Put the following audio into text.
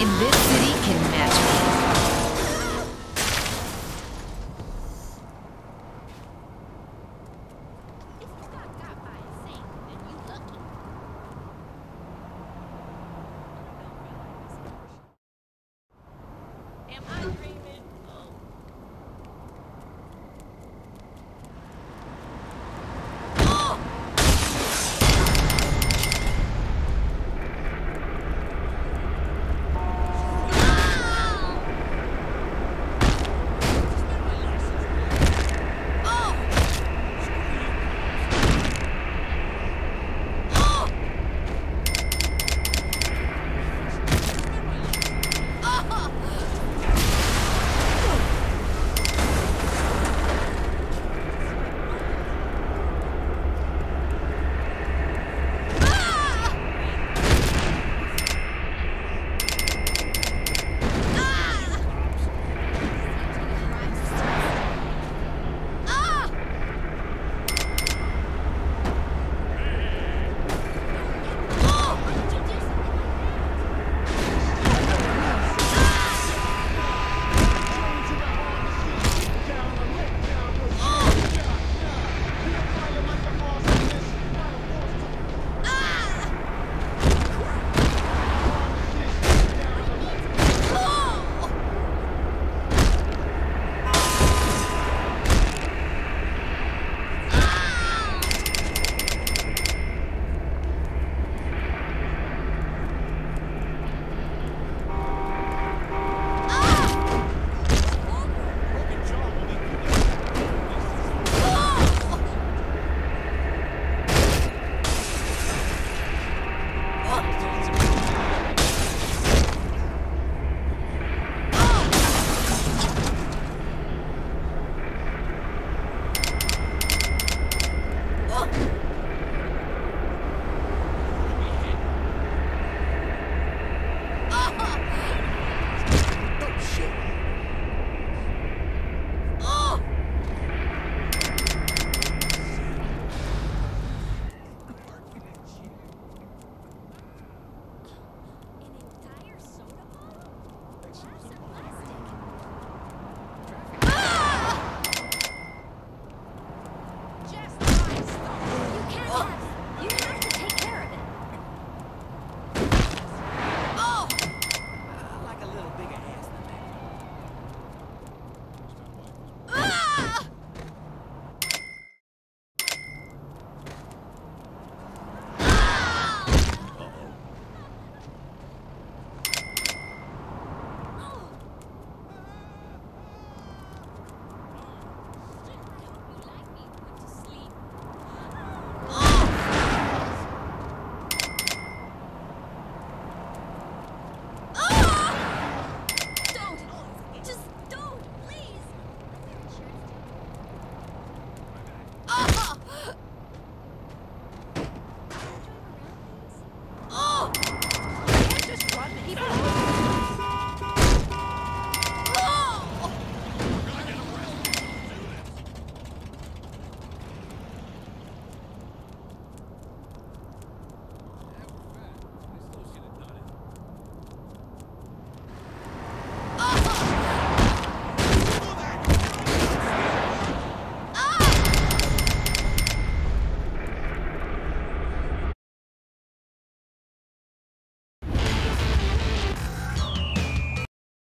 in this city can match me.